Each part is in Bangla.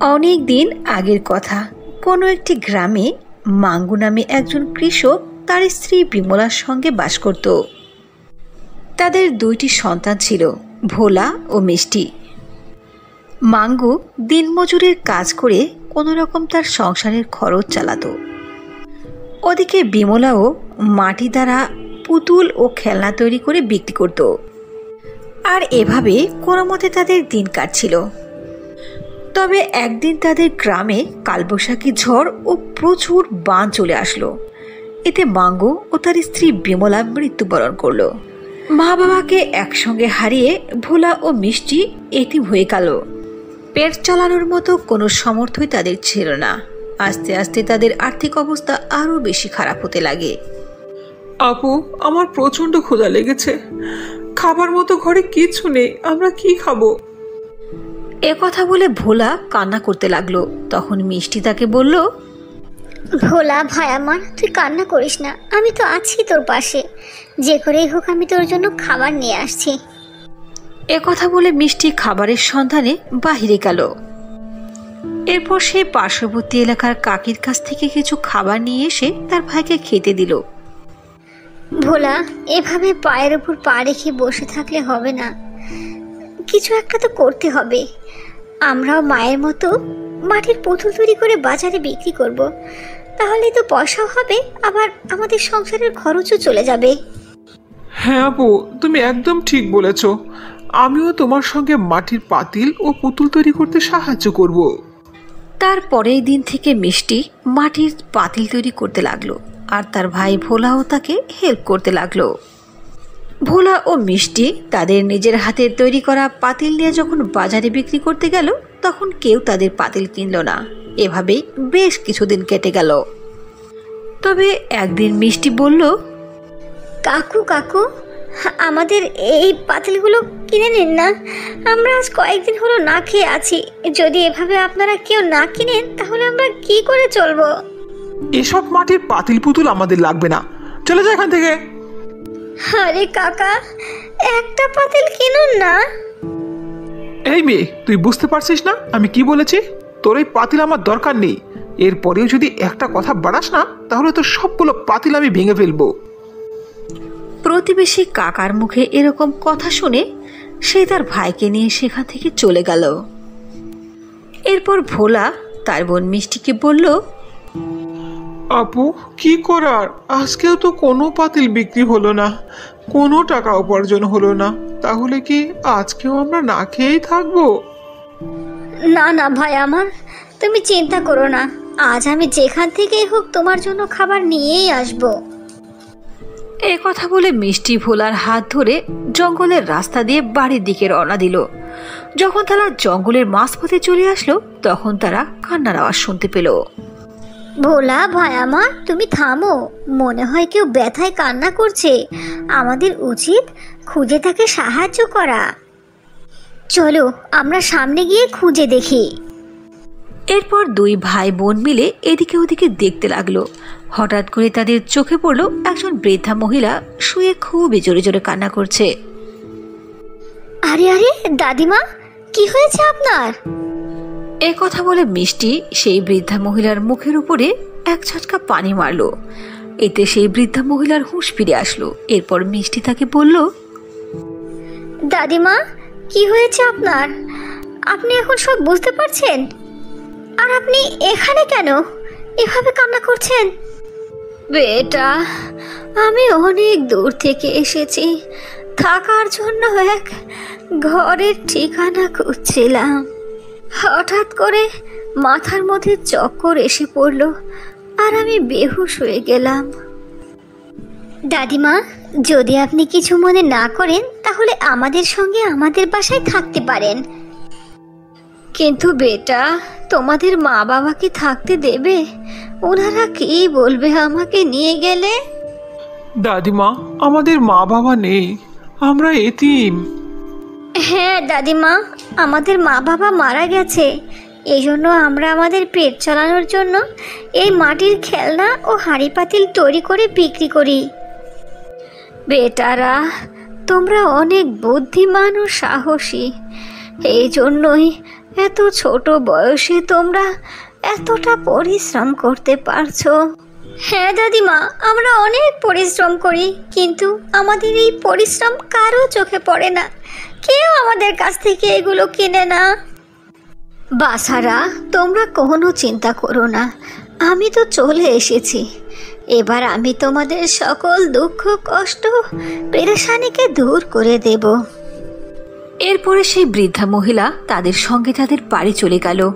অনেক দিন আগের কথা। কোনো একটি গ্রামে মাঙ্গু নামে একজন কৃষক তার স্ত্রী বিমলার সঙ্গে বাস করত। তাদের দুইটি সন্তান ছিল, ভোলা ও মিষ্টি। মাঙ্গু দিনমজুরের কাজ করে কোনো রকম তার সংসারের খরচ চালাতো। ওদিকে বিমলাও মাটি দ্বারা পুতুল ও খেলনা তৈরি করে বিক্রি করত। আর এভাবে কোনো মতে তাদের দিন কাটছিল। তবে একদিন তাদের গ্রামে কালবৈশাখী ঝড় ও প্রচুর বান চলে আসলো। এতে মাঙ্গু ও তার স্ত্রী বিমলা মৃত্যুবরণ করল। মা বাবাকে একসঙ্গে হারিয়ে ভোলা ও মিষ্টি এটি হয়ে গেল। পেট চালানোর মতো কোনো সমর্থই তাদের ছিল না। আস্তে আস্তে তাদের আর্থিক অবস্থা আরও বেশি খারাপ হতে লাগে। আপু, আমার প্রচণ্ড ক্ষুধা লেগেছে। খাবার মতো ঘরে কিছু নেই, আমরা কি খাব? এ কথা বলে ভোলা কান্না করতে লাগল। তখন মিষ্টি তাকে বলল ভোলা ভাই আমার তুই কান্না করিস না আমি তো আছি তোর পাশে। যে করেই হোক আমি তোর জন্য খাবার নিয়ে আসছি। এ কথা বলে মিষ্টি খাবারের সন্ধানে বাহিরে গেল। এরপর সে পার্শ্ববর্তী এলাকার কাকির কাছ থেকে কিছু খাবার নিয়ে এসে তার ভাইকে খেতে দিল। ভোলা এভাবে পায়ের উপর পা রেখে বসে থাকলে হবে না। কিছু একটা তো করতে হবে। আমরাও মায়ের মতো মাটির পুতুল তৈরি করে বাজারে বিক্রি করব। তাহলে তো পয়সাও হবে আবার আমাদের সংসারের খরচও চলে যাবে। হ্যাঁ আপু তুমি একদম ঠিক বলেছ। আমিও তোমার সঙ্গে মাটির পাতিল ও পুতুল তৈরি করতে সাহায্য করব। তার পরের দিন থেকে মিষ্টি মাটির পাতিল তৈরি করতে লাগল আর তার ভাই ভোলাও তাকে হেল্প করতে লাগল। ভোলা ও মিষ্টি তাদের নিজের হাতের তৈরি করা পাতিল নিয়ে যখন বাজারে বিক্রি করতে গেল তখন কেউ তাদের পাতিল কিনল না। এভাবেই বেশ কিছুদিন কেটে গেল। তবে একদিন মিষ্টি বলল কাকু কাকু আমাদের এই পাতিলগুলো কিনে নিন না। আমরা আজ কয়েকদিন হলো না খেয়ে আছি। যদি এভাবে আপনারা কেউ না কিনেন তাহলে আমরা কি করে চলবো? এসব মাটির পাতিল পুতুল আমাদের লাগবে না। চলে যা এখান থেকে। আরে কাকা একটা পাতিল কিনুন না। এই মেয়ে তুই বুঝতে পারছিস না আমি কি বলেছি? তোর এই পাতিল আমার দরকার নেই। এরপরেও যদি একটা কথা বাড়াস না তাহলে তো সবগুলো পাতিল আমি ভেঙে ফেলব। প্রতিবেশী কাকার মুখে এরকম কথা শুনে সে তার ভাইকে নিয়ে সেখান থেকে চলে গেল। এরপর ভোলা তার বোন মিষ্টিকে বলল আপু কি করার? আজকেও তো কোনো পাতিল বিক্রি হলো না কোনো টাকা উপার্জন হলো না তাহলে কি আজকেও আমরা না খেয়েই থাকব? না না ভাই আমার তুমি চিন্তা করো না আজ আমি যেখান থেকেই হোক তোমার জন্য খাবার নিয়েই আসব। এ কথা বলে মিষ্টি ভোলার হাত ধরে জঙ্গলের রাস্তা দিয়ে বাড়ির দিকে রওনা দিল। যখন তারা জঙ্গলের মাঝপথে চলে আসলো তখন তারা কান্নার আওয়াজ শুনতে পেল। ভোলা ভাই আমার তুমি থামো। মনে হয় কেউ ব্যথায় কান্না করছে। আমাদের উচিত খুঁজে তাকে সাহায্য করা। চলো আমরা সামনে গিয়ে খুঁজে দেখি। এরপর দুই ভাই বোন মিলে এদিকে ওদিকে দেখতে লাগল। হঠাৎ করে তাদের চোখে পড়ল একজন বৃদ্ধা মহিলা শুয়ে খুবই জোরে জোরে কান্না করছে। আরে আরে দাদিমা কি হয়েছে আপনার? এ কথা বলে মিষ্টি সেই বৃদ্ধা মহিলার মুখের উপরে এক ছটকা পানি মারলো। এতে সেই বৃদ্ধা মহিলার হুঁশ ফিরে আসলো। এরপর মিষ্টি তাকে বলল দাদিমা কি হয়েছে আপনার? আপনি এখন সব বুঝতে পারছেন? আর আপনি এখানে কেন? এভাবে কান্না করছেন? বেটা আমি অনেক দূর থেকে এসেছি। থাকার জন্য এক ঘরের ঠিকানা খুঁজছিলাম। হঠাৎ করে মাথার মধ্যে চক্কর এসে পড়ল আর আমি বেহুশ হয়ে গেলাম। দাদিমা, যদি আপনি কিছু মনে না করেন, তাহলে আমাদের সঙ্গে আমাদের বাসায় থাকতে পারেন। কিন্তু বেটা, তোমাদের মা বাবাকে থাকতে দেবে? ওনারা কি বলবে আমাকে নিয়ে গেলে? দাদিমা, আমাদের মা বাবা নেই। আমরা এতিম। হ্যাঁ দাদিমা, আমাদের মা বাবা মারা গেছে। এই জন্য আমরা আমাদের পেট চালানোর জন্য এই মাটির খেলনা ও হাঁড়ি পাতিল তৈরি করে বিক্রি করি। বেটারা, তোমরা অনেক বুদ্ধিমান ও সাহসী। এই জন্যই এত ছোট বয়সে তোমরা এতটা পরিশ্রম করতে পারছ। হ্যাঁ দাদিমা, আমরা অনেক পরিশ্রম করি, কিন্তু আমাদের এই পরিশ্রম কারও চোখে পড়ে না। কেউ আমাদের কাছ থেকে এগুলো কিনে না। বাসারা তোমরা কোনো চিন্তা করো না। আমি তো চলে এসেছি। এবার আমি তোমাদের সকল দুঃখ, কষ্ট, পেরেশানিকে দূর করে দেব। এরপরে সেই বৃদ্ধা মহিলা তাদের সঙ্গে তাদের বাড়ি চলে গেল।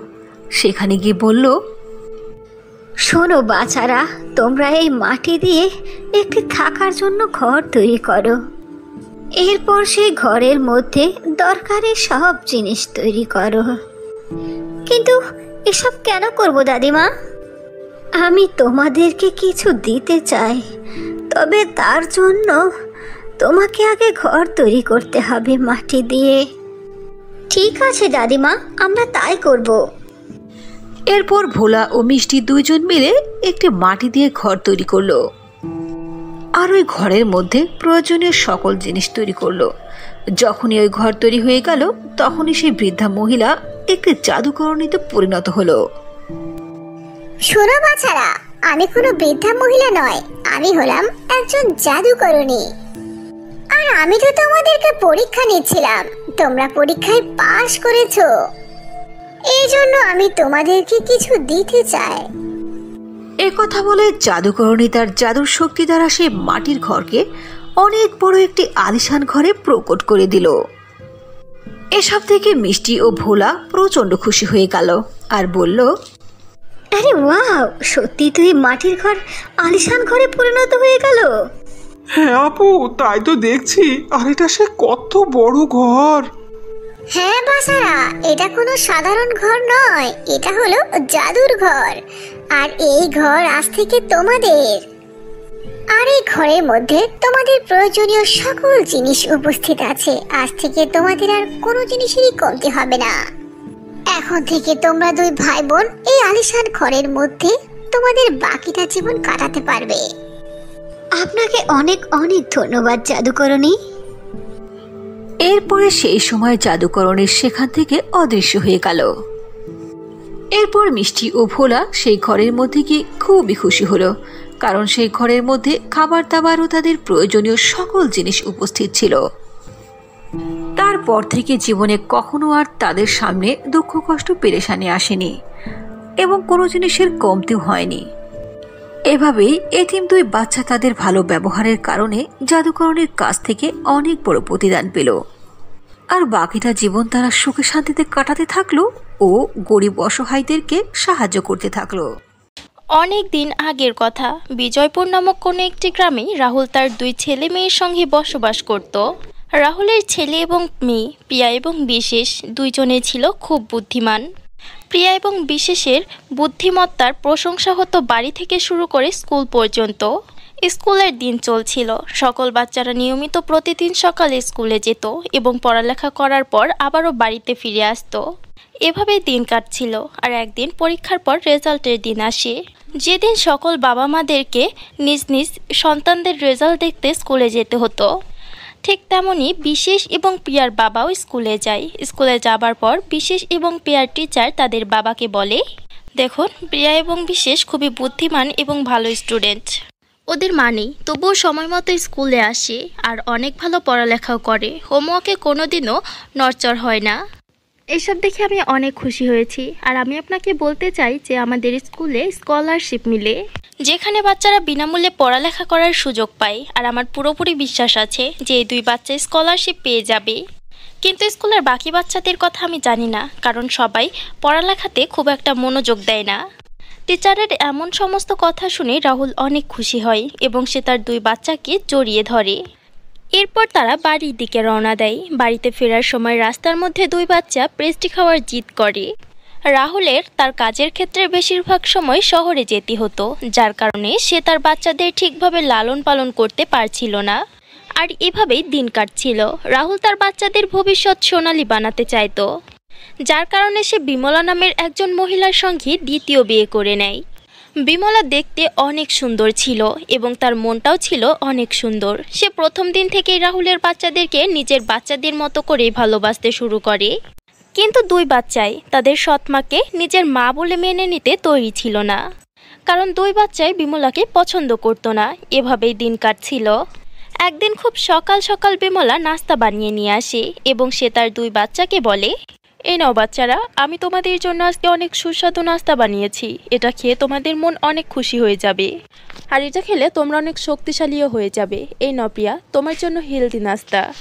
সেখানে গিয়ে বলল, শোনো বাচ্চারা তোমরা এই মাটি দিয়ে একটি থাকার জন্য ঘর তৈরি করো। এরপর সেই ঘরের মধ্যে দরকারি সব জিনিস তৈরি করো। কিন্তু এসব কেন করব দাদিমা? আমি তোমাদেরকে কিছু দিতে চাই, তবে তার জন্য তোমাকে আগে ঘর তৈরি করতে হবে মাটি দিয়ে। ঠিক আছে দাদিমা, আমরা তাই করব। এরপর ভোলা ও মিষ্টি দুইজন মিলে একটি মাটি দিয়ে ঘর তৈরি করল। আর ওই ঘরের মধ্যে প্রয়োজনীয় সকল জিনিস তৈরি করল। যখনই ওই ঘর তৈরি হয়ে গেল, তখনই সেই বৃদ্ধা মহিলা একটি জাদুকরণীতে পরিণত হলো। শোনো বাছারা, আমি কোনো বৃদ্ধা মহিলা নয়, আমি হলাম একজন জাদুকরণী। আর আমি তো তোমাদেরকে পরীক্ষা নিচ্ছিলাম, তোমরা পরীক্ষায় পাশ করেছ। এই জন্য আমি তোমাদেরকে কিছু দিতে চাই। কথা বলে জাদুকরণী তার জাদুর শক্তি দ্বারা সে মাটির ঘরকে অনেক বড় একটি আলিশান ঘরে প্রকট করে দিল। এসব থেকে মিষ্টি ও ভোলা প্রচণ্ড খুশি হয়ে গেল আর বলল আরে ওয়াও সত্যি তুই মাটির ঘর আলিশান ঘরে পরিণত হয়ে গেল। হ্যাঁ আপু তাই তো দেখছি। আর এটা সে কত বড় ঘর। হ্যাঁ বাসারা এটা কোনো সাধারণ ঘর নয় এটা হলো জাদুর ঘর। আর এই ঘর আজ থেকে তোমাদের। আর এই ঘরের মধ্যে তোমাদের প্রয়োজনীয় সকল জিনিস উপস্থিত আছে। আজ থেকে তোমাদের আর কোনো জিনিসেরই কমতি হবে না। এখন থেকে তোমরা দুই ভাই বোন এই আলিশান ঘরের মধ্যে তোমাদের বাকিটা জীবন কাটাতে পারবে। আপনাকে অনেক অনেক ধন্যবাদ, জাদুকরণী। এরপরে সেই সময় জাদুকরণের সেখান থেকে অদৃশ্য হয়ে গেল। এরপর মিষ্টি ও ভোলা সেই ঘরের মধ্যে গিয়ে খুবই খুশি হলো, কারণ সেই ঘরের মধ্যে খাবার দাবার ও তাদের প্রয়োজনীয় সকল জিনিস উপস্থিত ছিল। তারপর থেকে জীবনে কখনো আর তাদের সামনে দুঃখ কষ্ট পেরেশানি আসেনি এবং কোনো জিনিসের কমতিও হয়নি। এভাবেই এতিম দুই বাচ্চা তাদের ভালো ব্যবহারের কারণে জাদুকরণের কাছ থেকে অনেক বড় প্রতিদান পেল। আর বাকিটা জীবন তারা সুখে শান্তিতে কাটাতে থাকল ও গরিব অসহায়দেরকে সাহায্য করতে থাকল। অনেক দিন আগের কথা, বিজয়পুর নামক কোনো একটি গ্রামে রাহুল তার দুই ছেলে মেয়ের সঙ্গে বসবাস করত। রাহুলের ছেলে এবং মেয়ে প্রিয়া এবং বিশেষ দুইজনে ছিল খুব বুদ্ধিমান। প্রিয়া এবং বিশেষের বুদ্ধিমত্তার প্রশংসা হতো বাড়ি থেকে শুরু করে স্কুল পর্যন্ত। স্কুলের দিন চলছিল, সকল বাচ্চারা নিয়মিত প্রতিদিন সকালে স্কুলে যেত এবং পড়ালেখা করার পর আবারও বাড়িতে ফিরে আসতো। এভাবেই দিন কাটছিল আর একদিন পরীক্ষার পর রেজাল্টের দিন আসে। যেদিন সকল বাবা মাদেরকে নিজ নিজ সন্তানদের রেজাল্ট দেখতে স্কুলে যেতে হতো, ঠিক তেমনই বিশেষ এবং পিয়ার বাবাও স্কুলে যায়। স্কুলে যাবার পর বিশেষ এবং প্রিয়ার টিচার তাদের বাবাকে বলে, দেখুন, প্রিয়া এবং বিশেষ খুবই বুদ্ধিমান এবং ভালো স্টুডেন্ট ওদের মানেই তবুও সময় মতো স্কুলে আসে আর অনেক ভালো পড়ালেখাও করে। হোমওয়ার্কে কোনোদিনও নড়চড় হয় না। এসব দেখে আমি অনেক খুশি হয়েছি। আর আমি আপনাকে বলতে চাই যে আমাদের স্কুলে স্কলারশিপ মিলে। যেখানে বাচ্চারা বিনামূল্যে পড়ালেখা করার সুযোগ পায়, আর আমার পুরোপুরি বিশ্বাস আছে যে এই দুই বাচ্চা স্কলারশিপ পেয়ে যাবে। কিন্তু স্কুলের বাকি বাচ্চাদের কথা আমি জানি না, কারণ সবাই পড়ালেখাতে খুব একটা মনোযোগ দেয় না। টিচারের এমন সমস্ত কথা শুনে রাহুল অনেক খুশি হয় এবং সে তার দুই বাচ্চাকে জড়িয়ে ধরে। এরপর তারা বাড়ির দিকে রওনা দেয়। বাড়িতে ফেরার সময় রাস্তার মধ্যে দুই বাচ্চা পেস্টি খাওয়ার জিদ করে। রাহুলের তার কাজের ক্ষেত্রে বেশিরভাগ সময় শহরে যেতে হতো, যার কারণে সে তার বাচ্চাদের ঠিকভাবে লালন পালন করতে পারছিল না। আর এভাবেই দিন কাটছিল। রাহুল তার বাচ্চাদের ভবিষ্যৎ সোনালি বানাতে চাইতো, যার কারণে সে বিমলা নামের একজন মহিলার সঙ্গে দ্বিতীয় বিয়ে করে নেয়। বিমলা দেখতে অনেক সুন্দর ছিল এবং তার মনটাও ছিল অনেক সুন্দর। সে প্রথম দিন থেকেই রাহুলের বাচ্চাদেরকে নিজের বাচ্চাদের মতো করেই ভালোবাসতে শুরু করে। কিন্তু দুই বাচ্চাই তাদের সৎমাকে নিজের মা বলে মেনে নিতে তৈরি ছিল না। কারণ দুই বাচ্চাই বিমলাকে পছন্দ করতো না। এভাবেই দিন কাটছিল। একদিন খুব সকাল সকাল বিমলা নাস্তা বানিয়ে নিয়ে আসে এবং সে তার দুই বাচ্চাকে বলে এই নাও বাচ্চারা, আমি তোমাদের জন্য আজকে অনেক সুস্বাদু নাস্তা বানিয়েছি। এটা খেয়ে তোমাদের মন অনেক খুশি হয়ে যাবে। আর এটা খেলে তোমরা অনেক শক্তিশালীও হয়ে যাবে। এই নাও প্রিয়া, তোমার জন্য হেলদি নাস্তা।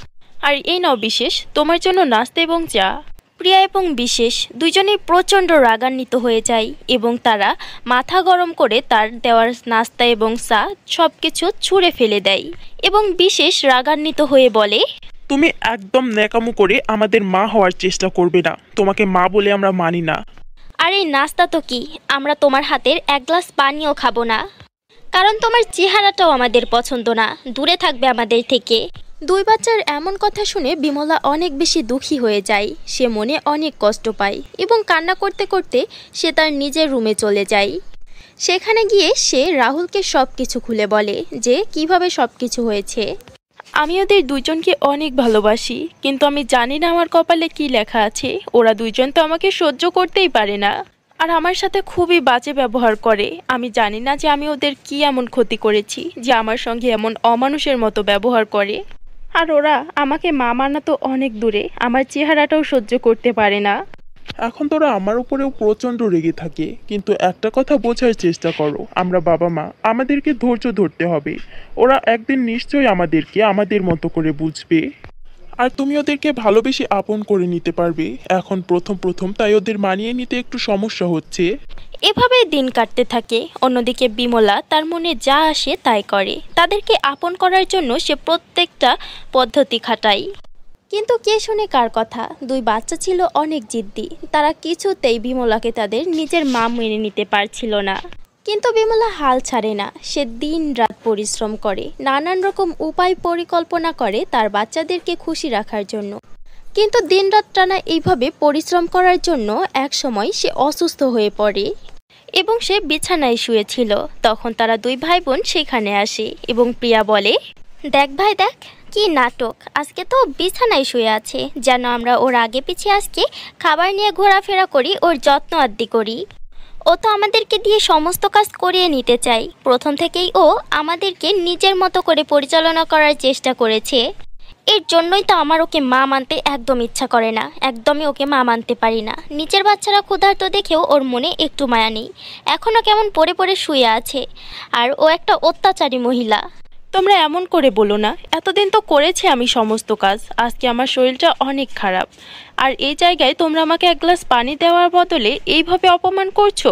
আর এই নাও বিশেষ, তোমার জন্য নাস্তা এবং চা। প্রিয়া এবং বিশেষ দুজনেই প্রচণ্ড রাগান্বিত হয়ে যায় এবং তারা মাথা গরম করে তার দেওয়ার নাস্তা এবং চা সব কিছু ছুঁড়ে ফেলে দেয়। এবং বিশেষ রাগান্বিত হয়ে বলে তুমি একদম ন্যাকামো করে আমাদের মা হওয়ার চেষ্টা করবে না। তোমাকে মা বলে আমরা মানি না। আর এই নাস্তা তো কি? আমরা তোমার হাতের এক গ্লাস পানিও খাব না। কারণ তোমার চেহারাটাও আমাদের পছন্দ না। দূরে থাকবে আমাদের থেকে। দুই বাচ্চার এমন কথা শুনে বিমলা অনেক বেশি দুঃখী হয়ে যায়। সে মনে অনেক কষ্ট পায় এবং কান্না করতে করতে সে তার নিজের রুমে চলে যায়। সেখানে গিয়ে সে রাহুলকে সব কিছু খুলে বলে যে, কীভাবে সব কিছু হয়েছে? আমি ওদের দুজনকে অনেক ভালোবাসি, কিন্তু আমি জানি না আমার কপালে কি লেখা আছে। ওরা দুজন তো আমাকে সহ্য করতেই পারে না। আর আমার সাথে খুবই বাজে ব্যবহার করে। আমি জানি না যে আমি ওদের কি এমন ক্ষতি করেছি, যে আমার সঙ্গে এমন অমানুষের মতো ব্যবহার করে। আর ওরা আমাকে মা মানা তো অনেক দূরে, আমার চেহারাটাও সহ্য করতে পারে না। এখন তোরা আমার উপরেও প্রচণ্ড রেগে থাকে, কিন্তু একটা কথা বোঝার চেষ্টা করো, আমরা বাবা মা আমাদেরকে ধৈর্য ধরতে হবে। ওরা একদিন নিশ্চয়ই আমাদেরকে আমাদের মতো করে বুঝবে। আর তুমি ওদেরকে ভালোবেসে আপন করে নিতে পারবে। এখন প্রথম প্রথম তাই ওদের মানিয়ে নিতে একটু সমস্যা হচ্ছে। এভাবেই দিন কাটতে থাকে। অন্যদিকে বিমলা তার মনে যা আসে তাই করে। তাদেরকে আপন করার জন্য সে প্রত্যেকটা পদ্ধতি খাটায়। কিন্তু কে শুনে কার কথা? দুই বাচ্চা ছিল অনেক জিদ্দি। তারা কিছুতেই বিমলাকে তাদের নিজের মা মেনে নিতে পারছিল না। কিন্তু বিমলা হাল ছাড়ে না। সে দিন রাত পরিশ্রম করে, নানান রকম উপায় পরিকল্পনা করে তার বাচ্চাদেরকে খুশি রাখার জন্য। কিন্তু দিনরাত টানা এইভাবে পরিশ্রম করার জন্য এক সময় সে অসুস্থ হয়ে পড়ে এবং সে বিছানায় শুয়েছিল। তখন তারা দুই ভাই বোন সেখানে আসে এবং প্রিয়া বলে দেখ ভাই, দেখ, কি নাটক। আজকে তো বিছানায় শুয়ে আছে। যেন আমরা ওর আগে পিছিয়ে আজকে খাবার নিয়ে ঘোরাফেরা করি, ওর যত্ন আদ্যি করি। ও তো আমাদেরকে দিয়ে সমস্ত কাজ করিয়ে নিতে চাই। প্রথম থেকেই ও আমাদেরকে নিজের মতো করে পরিচালনা করার চেষ্টা করেছে। এর জন্যই তো আমার ওকে মা মানতে একদম ইচ্ছা করে না। একদমই ওকে মা মানতে পারি না। নিচের বাচ্চারা ক্ষুধার্ত দেখেও ওর মনে একটু মায়া নেই। এখনও কেমন পড়ে পড়ে শুয়ে আছে। আর ও একটা অত্যাচারী মহিলা। তোমরা এমন করে বলো না। এতদিন তো করেছি আমি সমস্ত কাজ। আজকে আমার শরীরটা অনেক খারাপ। আর এই জায়গায় তোমরা আমাকে এক গ্লাস পানি দেওয়ার বদলে এইভাবে অপমান করছ?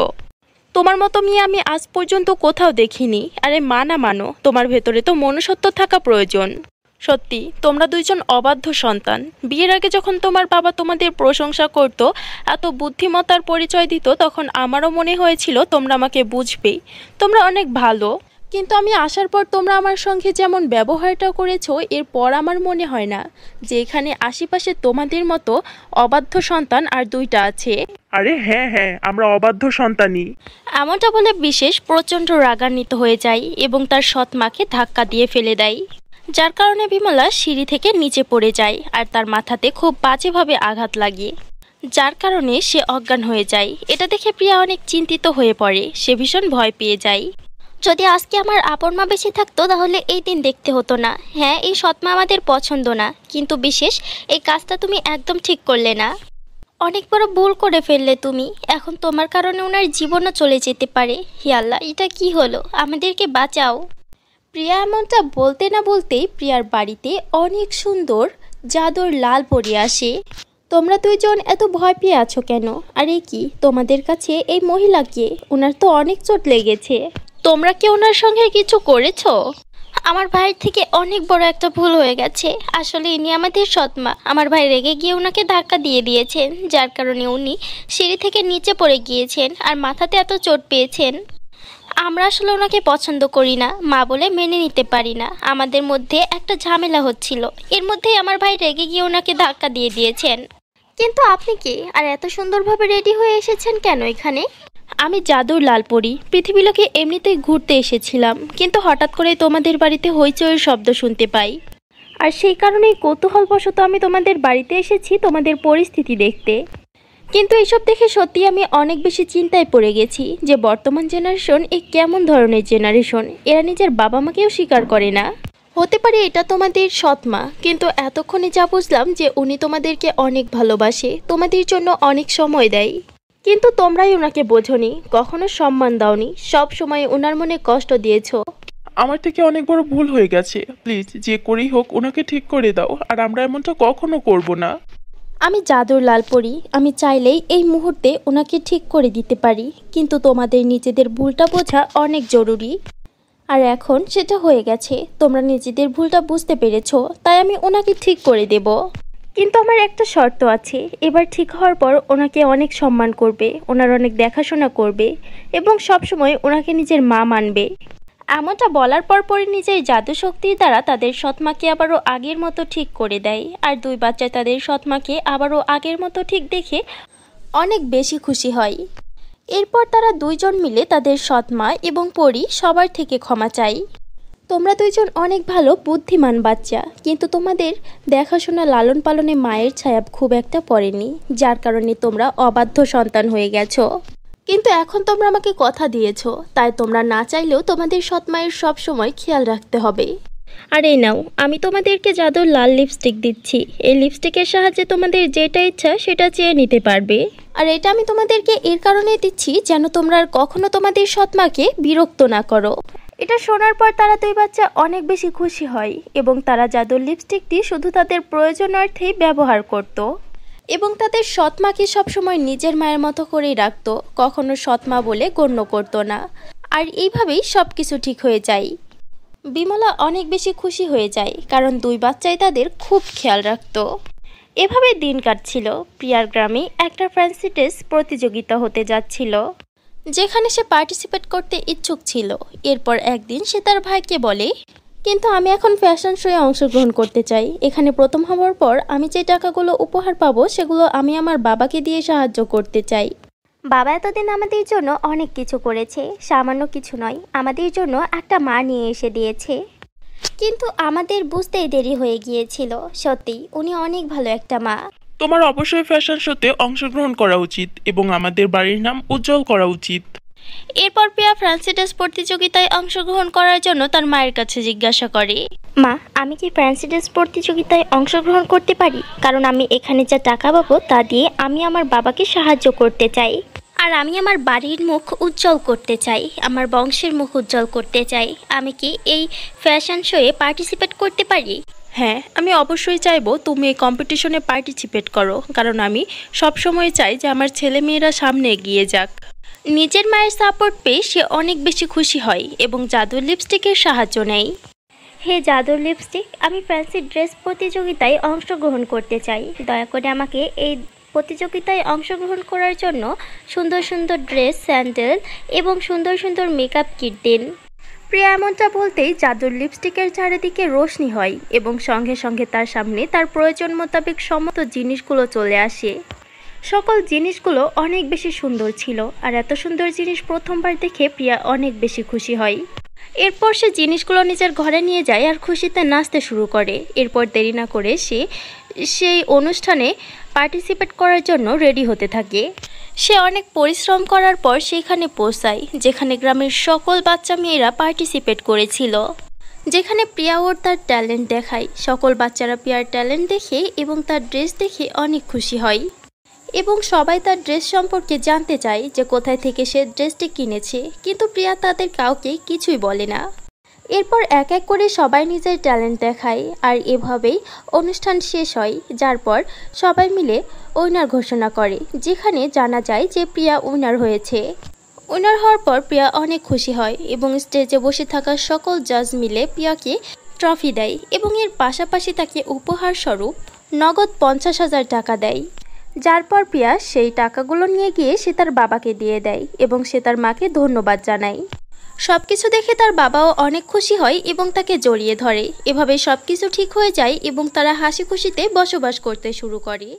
তোমার মতো মেয়ে আমি আজ পর্যন্ত কোথাও দেখিনি। আরে মানা মানো, তোমার ভেতরে তো মনুষ্যত্ব থাকা প্রয়োজন। সত্যি, তোমরা দুইজন অবাধ্য সন্তান। বিয়ের আগে যখন তোমার বাবা তোমাদের প্রশংসা করত, এত বুদ্ধিমত্তার পরিচয় দিত, তখন আমারও মনে হয়েছিল তোমরা আমাকে বুঝবে তোমরা অনেক ভালো। কিন্তু আমি আসার পর তোমরা আমার সঙ্গে যেমন ব্যবহারটা করেছ এরপর আমার মনে হয় না। যে এখানে আশেপাশে তোমাদের মতো অবাধ্য সন্তান আর দুইটা আছে। আরে হ্যাঁ হ্যাঁ আমরা অবাধ্য সন্তানই। এমনটা বলে বিশেষ প্রচণ্ড রাগান্বিত হয়ে যায় এবং তার সৎ মাকে ধাক্কা দিয়ে ফেলে দেয়। যার কারণে বিমলা সিঁড়ি থেকে নিচে পড়ে যায় আর তার মাথাতে খুব বাজেভাবে আঘাত লাগে। যার কারণে সে অজ্ঞান হয়ে যায়। এটা দেখে প্রিয়া অনেক চিন্তিত হয়ে পড়ে। সে ভীষণ ভয় পেয়ে যায়। যদি আজকে আমার আপন মা বেশি থাকতো, তাহলে এই দিন দেখতে হতো না। হ্যাঁ এই সৎমা আমাদের পছন্দ না। কিন্তু বিশেষ, এই কাজটা তুমি একদম ঠিক করলে না। অনেক বড় ভুল করে ফেললে তুমি। এখন তোমার কারণে ওনার জীবনও চলে যেতে পারে। হে আল্লাহ, এটা কি হলো? আমাদেরকে বাঁচাও। প্রিয়া এমনটা বলতে না বলতেই প্রিয়ার বাড়িতে অনেক সুন্দর জাদুর লাল পরে আসে। তোমরা দুইজন এত ভয় পেয়ে আছো কেন? আর কি, তোমাদের কাছে এই মহিলাকে ওনার তো অনেক চোট লেগেছে। তোমরা কি ওনার সঙ্গে কিছু করেছ? আমার ভাইয়ের থেকে অনেক বড় একটা ভুল হয়ে গেছে। আসলে ইনি আমাদের সৎমা। আমার ভাই রেগে গিয়ে ওনাকে ধাক্কা দিয়ে দিয়েছেন, যার কারণে উনি সিঁড়ি থেকে নিচে পড়ে গিয়েছেন আর মাথাতে এত চোট পেয়েছেন। আমরা আসলে ওনাকে পছন্দ করি না, মা বলে মেনে নিতে পারি না। আমাদের মধ্যে একটা ঝামেলা হচ্ছিল। এর মধ্যেই আমার ভাই রেগে গিয়ে ওনাকে ধাক্কা দিয়ে দিয়েছেন। কিন্তু আপনি কি আর এত সুন্দরভাবে রেডি হয়ে এসেছেন কেন এখানে? আমি জাদুর লাল পরি পৃথিবীলোকে এমনিতেই ঘুরতে এসেছিলাম, কিন্তু হঠাৎ করে তোমাদের বাড়িতে হইচইয়ের শব্দ শুনতে পাই। আর সেই কারণেই কৌতূহলবশত আমি তোমাদের বাড়িতে এসেছি তোমাদের পরিস্থিতি দেখতে। কিন্তু এসব দেখে সত্যি আমি অনেক বেশি চিন্তায় পড়ে গেছি যে বর্তমান জেনারেশন এ কেমন ধরনের জেনারেশন, এরা নিজের বাবা মাকেও স্বীকার করে না। হতে পারে এটা তোমাদের সৎমা, কিন্তু এতক্ষণে যা বুঝলাম যে উনি তোমাদেরকে অনেক ভালোবাসে, তোমাদের জন্য অনেক সময় দেয়। কিন্তু তোমরাই ওনাকে বোঝনি কখনো সম্মান দাওনি সব সময় ওনার মনে কষ্ট দিয়েছ। আমার থেকে অনেক বড় ভুল হয়ে গেছে। প্লিজ যে করেই হোক ওনাকে ঠিক করে দাও আর আমরা এমনটা কখনো করব না। আমি জাদুর লাল পরি আমি চাইলেই এই মুহূর্তে ওনাকে ঠিক করে দিতে পারি কিন্তু তোমাদের নিজেদের ভুলটা বোঝা অনেক জরুরি। আর এখন সেটা হয়ে গেছে তোমরা নিজেদের ভুলটা বুঝতে পেরেছ তাই আমি ওনাকে ঠিক করে দেব। কিন্তু আমার একটা শর্ত আছে। এবার ঠিক হওয়ার পর ওনাকে অনেক সম্মান করবে, ওনার অনেক দেখাশোনা করবে এবং সবসময় ওনাকে নিজের মা মানবে। এমনটা বলার পর পরই নিজের জাদু শক্তির দ্বারা তাদের সৎমাকে আবারও আগের মতো ঠিক করে দেয়। আর দুই বাচ্চা তাদের সৎমাকে আবারও আগের মতো ঠিক দেখে অনেক বেশি খুশি হয়। এরপর তারা দুইজন মিলে তাদের সৎমা এবং পরি সবার থেকে ক্ষমা চাই তোমরা দুইজন অনেক ভালো বুদ্ধিমান বাচ্চা। কিন্তু তোমাদের দেখাশোনা লালন পালনে মায়ের ছায়া খুব একটা পড়েনি যার কারণে তোমরা অবাধ্য সন্তান হয়ে গেছো। কিন্তু এখন তোমরা আমাকে কথা দিয়েছ তাই তোমরা না চাইলেও তোমাদের সৎ মায়ের সব সময় খেয়াল রাখতে হবে। আর এই নাও আমি তোমাদেরকে জাদুর লাল লিপস্টিক দিচ্ছি। এই লিপস্টিকের সাহায্যে তোমাদের যেটা ইচ্ছা সেটা চেয়ে নিতে পারবে। আর এটা আমি তোমাদেরকে এর কারণে দিচ্ছি যেন তোমরা আর কখনো তোমাদের সৎমাকে বিরক্ত না করো। এটা শোনার পর তারা দুই বাচ্চা অনেক বেশি খুশি হয় এবং তারা জাদুর লিপস্টিকটি শুধু তাদের প্রয়োজনার্থেই ব্যবহার করত। এবং তাদের সৎমাকে সবসময় নিজের মায়ের মতো করেই রাখতো, কখনো সৎমা বলে গণ্য করতো না। আর এইভাবেই সব কিছু ঠিক হয়ে যায়। বিমলা অনেক বেশি খুশি হয়ে যায়, কারণ দুই বাচ্চাই তাদের খুব খেয়াল রাখতো। এভাবে দিন কাটছিল, প্রিয়ার গ্রামে একটা ফ্যান্সি ড্রেস প্রতিযোগিতা হতে যাচ্ছিল। যেখানে সে পার্টিসিপেট করতে ইচ্ছুক ছিল। এরপর একদিন সে তার ভাইকে বলে, কিন্তু আমি এখন ফ্যাশন শোয়ে অংশগ্রহণ করতে চাই। এখানে প্রথম হওয়ার পর আমি যে টাকাগুলো উপহার পাবো, সেগুলো আমি আমার বাবাকে দিয়ে সাহায্য করতে চাই। বাবা এতদিন আমাদের জন্য অনেক কিছু করেছে, সামান্য কিছু নয়, আমাদের জন্য একটা মা নিয়ে এসে দিয়েছে। কিন্তু আমাদের বুঝতেই দেরি হয়ে গিয়েছিল সত্যি উনি অনেক ভালো একটা মা। তোমার অবশ্যই ফ্যাশন শোতে অংশগ্রহণ করা উচিত এবং আমাদের বাড়ির নাম উজ্জ্বল করা উচিত। এরপর প্রিয়া ফ্রান্সিডাস প্রতিযোগিতায় অংশগ্রহণ করার জন্য তার মায়ের কাছে জিজ্ঞাসা করে। মা আমি কি ফ্রান্সিডাস প্রতিযোগিতায় অংশগ্রহণ করতে পারি? কারণ আমি এখানে যা টাকা পাবো তা দিয়ে আমি আমার বাবাকে সাহায্য করতে চাই। আর আমি আমার বাড়ির মুখ উজ্জ্বল করতে চাই আমার বংশের মুখ উজ্জ্বল করতে চাই। আমি কি এই ফ্যাশন শোয়ে পার্টিসিপেট করতে পারি? হ্যাঁ আমি অবশ্যই চাইব তুমি এই কম্পিটিশনে পার্টিসিপেট করো, কারণ আমি সবসময় চাই যে আমার ছেলে মেয়েরা সামনে এগিয়ে যাক। নিজের মায়ের সাপোর্ট পেয়ে সে অনেক বেশি খুশি হয় এবং জাদুর লিপস্টিকের সাহায্য নেয়। হে জাদুর লিপস্টিক আমি ফ্যান্সি ড্রেস প্রতিযোগিতায় অংশগ্রহণ করতে চাই। দয়া করে আমাকে এই প্রতিযোগিতায় অংশগ্রহণ করার জন্য সুন্দর সুন্দর ড্রেস স্যান্ডেল এবং সুন্দর সুন্দর মেকআপ কিট দিন। প্রিয়া এমনটা বলতেই জাদুর লিপস্টিকের চারিদিকে রোশনি হয় এবং সঙ্গে সঙ্গে তার সামনে তার প্রয়োজন মোতাবেক সমস্ত জিনিসগুলো চলে আসে। সকল জিনিসগুলো অনেক বেশি সুন্দর ছিল আর এত সুন্দর জিনিস প্রথমবার দেখে প্রিয়া অনেক বেশি খুশি হয়। এরপর সে জিনিসগুলো নিজের ঘরে নিয়ে যায় আর খুশিতে নাচতে শুরু করে। এরপর দেরি না করে সে সেই অনুষ্ঠানে পার্টিসিপেট করার জন্য রেডি হতে থাকে। সে অনেক পরিশ্রম করার পর সেখানে পৌঁছায়, যেখানে গ্রামের সকল বাচ্চা মেয়েরা পার্টিসিপেট করেছিল। যেখানে প্রিয়া ওর তার ট্যালেন্ট দেখায়। সকল বাচ্চারা প্রিয়ার ট্যালেন্ট দেখে এবং তার ড্রেস দেখে অনেক খুশি হয়। এবং সবাই তার ড্রেস সম্পর্কে জানতে চায় যে কোথায় থেকে সে ড্রেসটি কিনেছে, কিন্তু প্রিয়া তাদের কাউকে কিছুই বলে না। এরপর এক এক করে সবাই নিজের ট্যালেন্ট দেখায় আর এভাবেই অনুষ্ঠান শেষ হয়, যার পর সবাই মিলে উইনার ঘোষণা করে, যেখানে জানা যায় যে প্রিয়া উইনার হয়েছে। উইনার হওয়ার পর প্রিয়া অনেক খুশি হয় এবং স্টেজে বসে থাকা সকল জাজ মিলে প্রিয়াকে ট্রফি দেয় এবং এর পাশাপাশি তাকে উপহার স্বরূপ নগদ পঞ্চাশ হাজার টাকা দেয়। যার পর প্রিয়া সেই টাকাগুলো নিয়ে গিয়ে সে তার বাবাকে দিয়ে দেয় এবং সে তার মাকে ধন্যবাদ জানায়। সব কিছু দেখে তার বাবাও অনেক খুশি হয় এবং তাকে জড়িয়ে ধরে। এভাবে সব কিছু ঠিক হয়ে যায় এবং তারা হাসি খুশিতে বসবাস করতে শুরু করে।